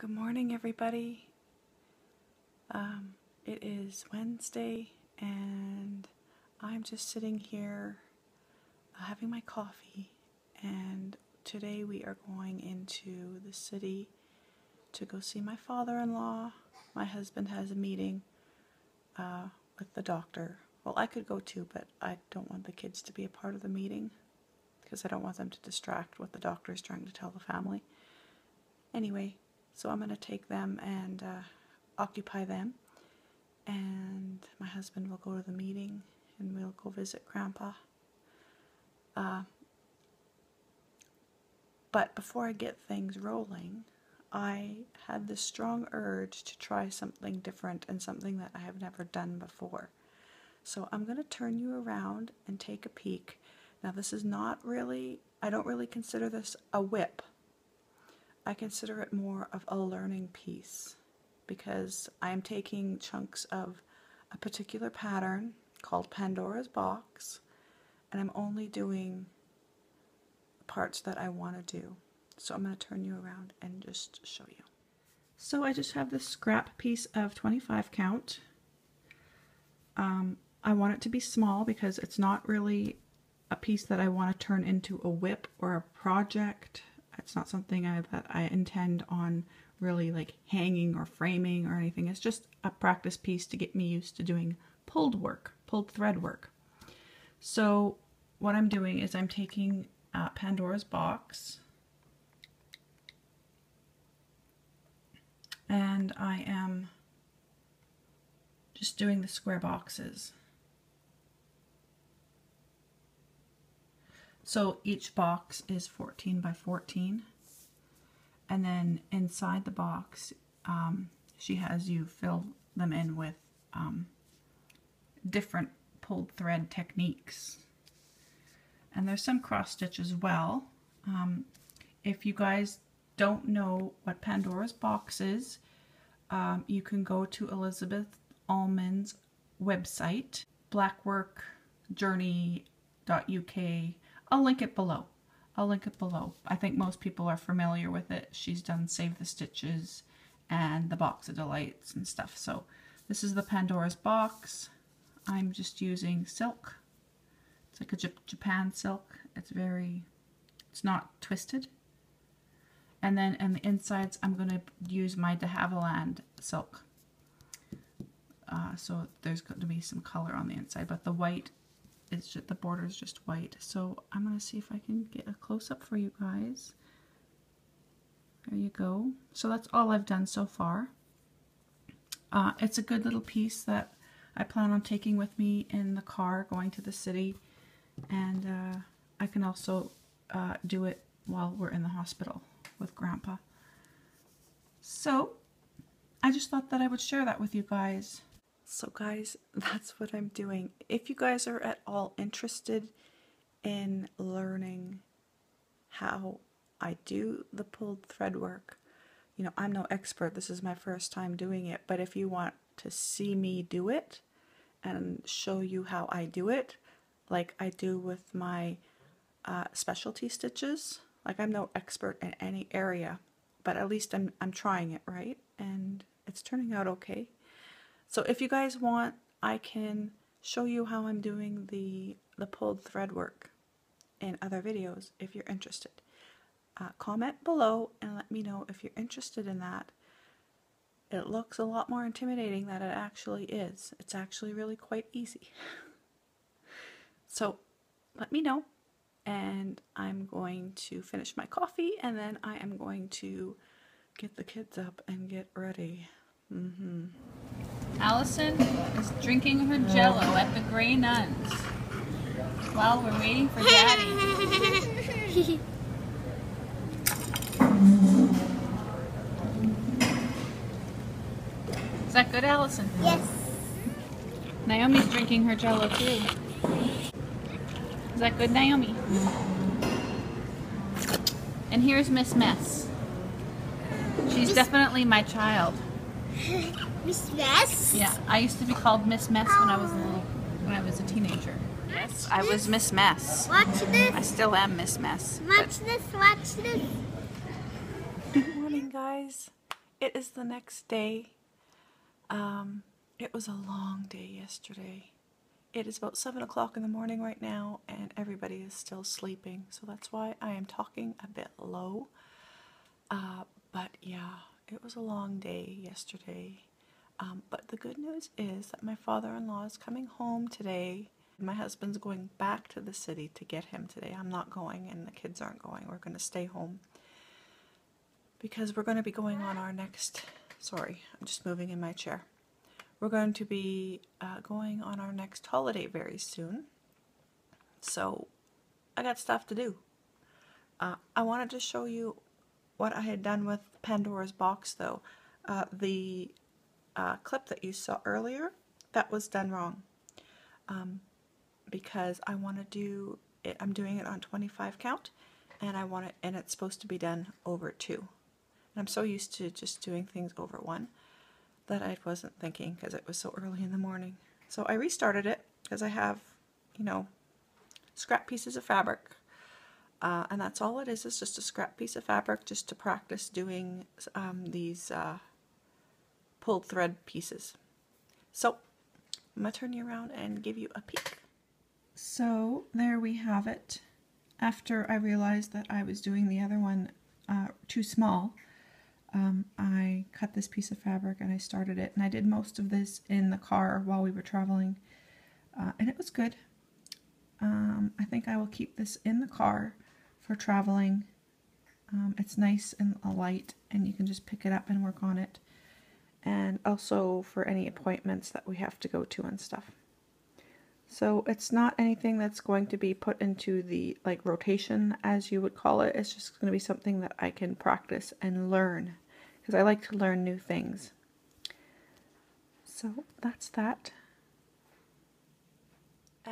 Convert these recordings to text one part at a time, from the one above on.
Good morning, everybody. Um, it is Wednesday, and I'm just sitting here uh, having my coffee. And today we are going into the city to go see my father in law. My husband has a meeting uh, with the doctor. Well, I could go too, but I don't want the kids to be a part of the meeting because I don't want them to distract what the doctor is trying to tell the family. Anyway, so I'm going to take them and uh, occupy them. And my husband will go to the meeting and we'll go visit Grandpa. Uh, but before I get things rolling, I had this strong urge to try something different and something that I have never done before. So I'm going to turn you around and take a peek. Now, this is not really, I don't really consider this a WIP. I consider it more of a learning piece because I am taking chunks of a particular pattern called Pandora's Box and I'm only doing parts that I want to do. So I'm going to turn you around and just show you. So I just have this scrap piece of 25 count. Um, I want it to be small because it's not really a piece that I want to turn into a WIP or a project it's not something I, that I intend on really like hanging or framing or anything. It's just a practice piece to get me used to doing pulled work, pulled thread work. So what I'm doing is I'm taking uh, Pandora's box and I am just doing the square boxes. So each box is 14 by 14. And then inside the box, um, she has you fill them in with um, different pulled thread techniques. And there's some cross stitch as well. Um, if you guys don't know what Pandora's box is, um, you can go to Elizabeth Almond's website, blackworkjourney.uk I'll link it below. I'll link it below. I think most people are familiar with it. She's done Save the Stitches and the Box of Delights and stuff. So this is the Pandora's box. I'm just using silk. It's like a J Japan silk. It's very, it's not twisted. And then in the insides, I'm going to use my de Havilland silk. Uh, so there's going to be some color on the inside, but the white it's just, the border is just white. So I'm going to see if I can get a close-up for you guys. There you go. So that's all I've done so far. Uh, it's a good little piece that I plan on taking with me in the car going to the city. And uh, I can also uh, do it while we're in the hospital with Grandpa. So I just thought that I would share that with you guys. So guys, that's what I'm doing. If you guys are at all interested in learning how I do the pulled thread work, you know, I'm no expert. This is my first time doing it. But if you want to see me do it and show you how I do it, like I do with my uh, specialty stitches, like I'm no expert in any area, but at least I'm, I'm trying it, right? And it's turning out okay. So if you guys want, I can show you how I'm doing the, the pulled thread work in other videos if you're interested. Uh, comment below and let me know if you're interested in that. It looks a lot more intimidating than it actually is. It's actually really quite easy. so let me know and I'm going to finish my coffee and then I am going to get the kids up and get ready. Mm-hmm. Allison is drinking her jello at the Grey Nuns while we're waiting for Daddy. Is that good, Allison? Yes. Naomi's drinking her jello too. Is that good, Naomi? And here's Miss Mess. She's definitely my child. Miss Mess? Yeah, I used to be called Miss Mess when I was a little, when I was a teenager. Yes, I was Miss Mess. Watch this. I still am Miss Mess. Watch this. Watch this. Good morning, guys. it is the next day. Um, it was a long day yesterday. It is about 7 o'clock in the morning right now, and everybody is still sleeping, so that's why I am talking a bit low. Uh, but yeah, it was a long day yesterday. Um, but the good news is that my father in law is coming home today. My husband's going back to the city to get him today. I'm not going, and the kids aren't going. We're going to stay home because we're going to be going on our next. Sorry, I'm just moving in my chair. We're going to be uh, going on our next holiday very soon. So I got stuff to do. Uh, I wanted to show you what I had done with Pandora's box though. Uh, the uh, clip that you saw earlier, that was done wrong. Um, because I want to do it, I'm doing it on 25 count and I want it, and it's supposed to be done over two. And I'm so used to just doing things over one that I wasn't thinking because it was so early in the morning. So I restarted it because I have, you know, scrap pieces of fabric. Uh, and that's all it is, it's just a scrap piece of fabric just to practice doing um, these uh, pulled thread pieces. So I'm going to turn you around and give you a peek. So there we have it. After I realized that I was doing the other one uh, too small, um, I cut this piece of fabric and I started it. And I did most of this in the car while we were traveling. Uh, and it was good. Um, I think I will keep this in the car for traveling. Um, it's nice and light and you can just pick it up and work on it. And also for any appointments that we have to go to and stuff. So it's not anything that's going to be put into the like rotation as you would call it. It's just going to be something that I can practice and learn because I like to learn new things. So that's that.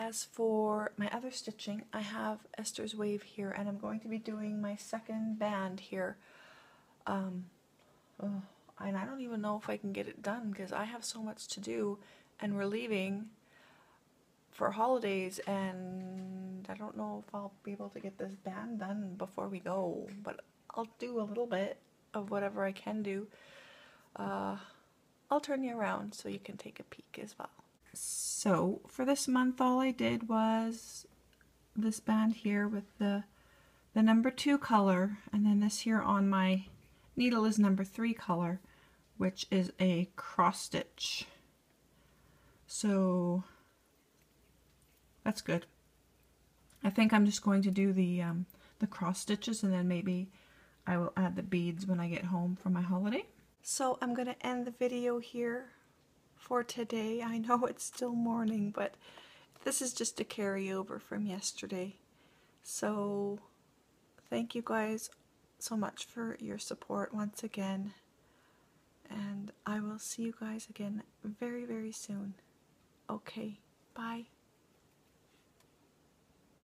As for my other stitching, I have Esther's Wave here and I'm going to be doing my second band here. Um, oh, and I don't even know if I can get it done because I have so much to do and we're leaving for holidays and I don't know if I'll be able to get this band done before we go, but I'll do a little bit of whatever I can do. Uh, I'll turn you around so you can take a peek as well. So for this month all I did was this band here with the the number two color and then this here on my needle is number three color which is a cross stitch. So that's good. I think I'm just going to do the, um, the cross stitches and then maybe I will add the beads when I get home from my holiday. So I'm going to end the video here for today. I know it's still morning, but this is just a carryover from yesterday. So thank you guys so much for your support once again. And I will see you guys again very, very soon. Okay, bye.